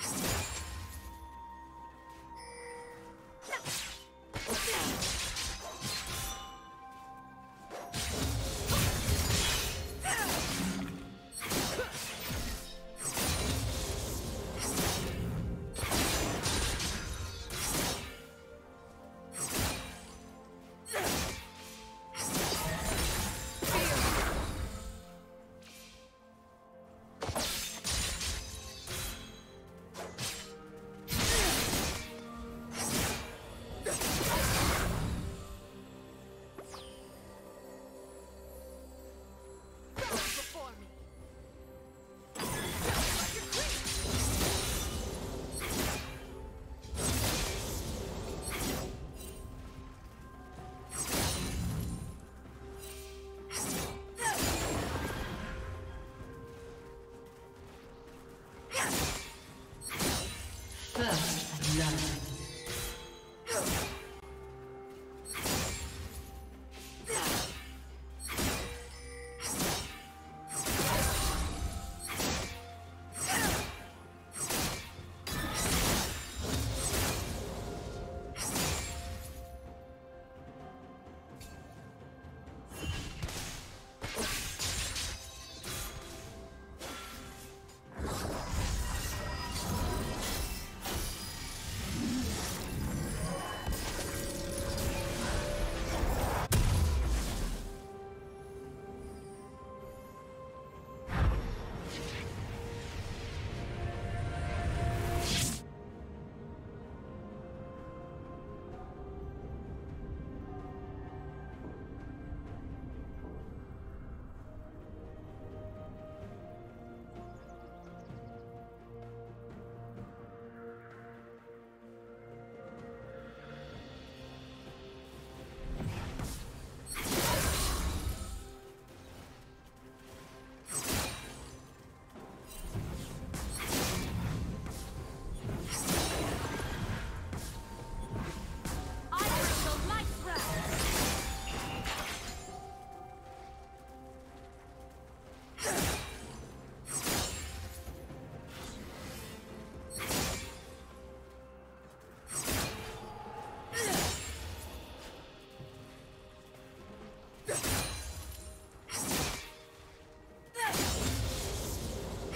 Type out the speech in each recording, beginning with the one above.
First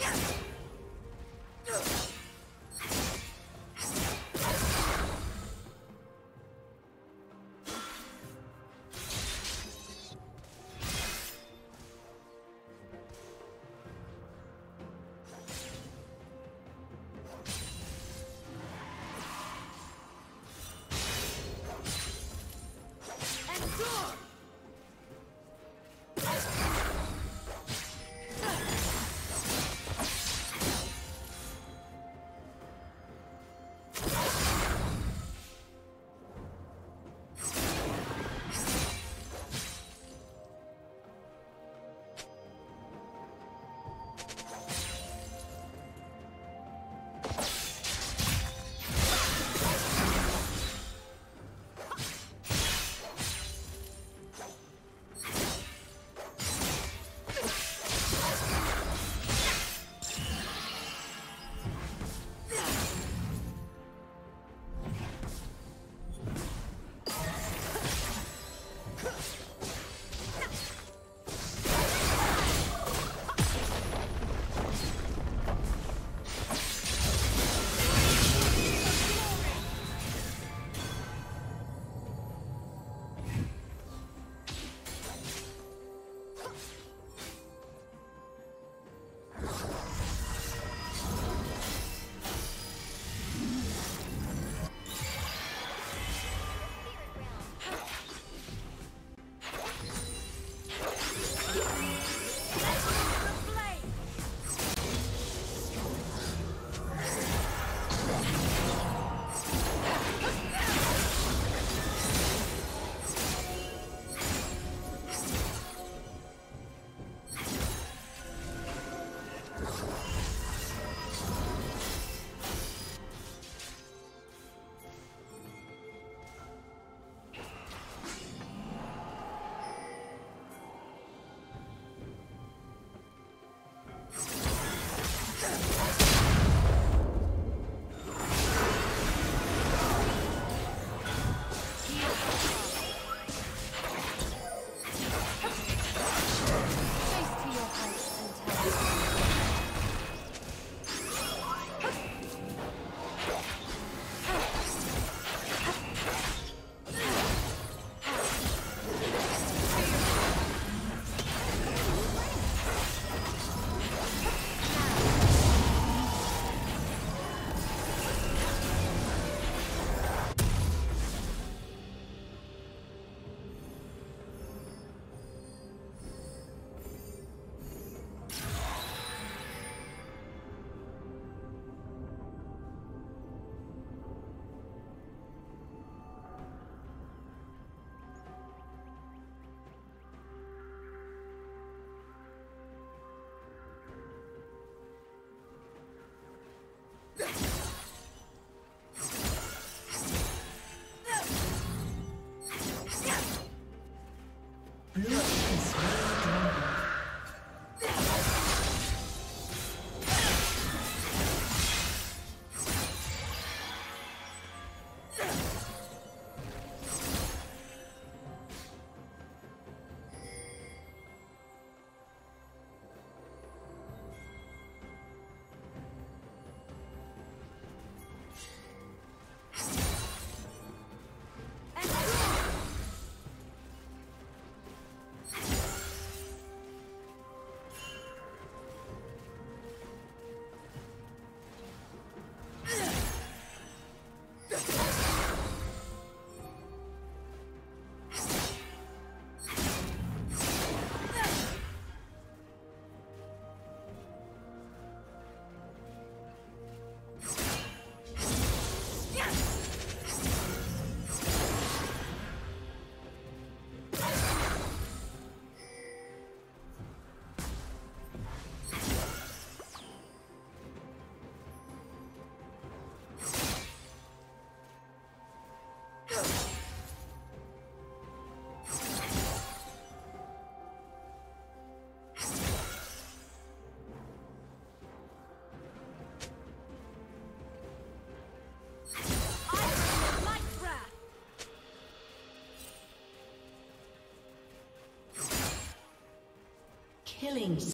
Yeah. Killing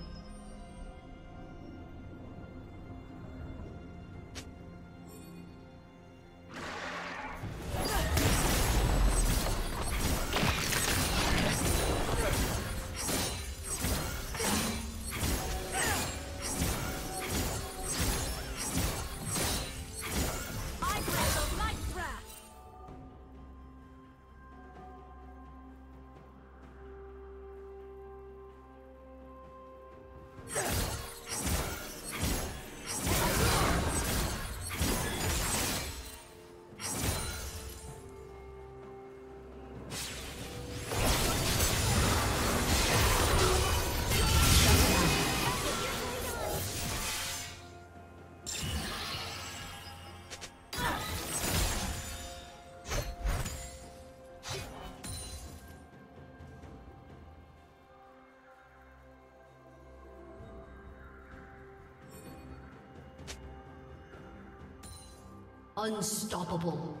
Unstoppable.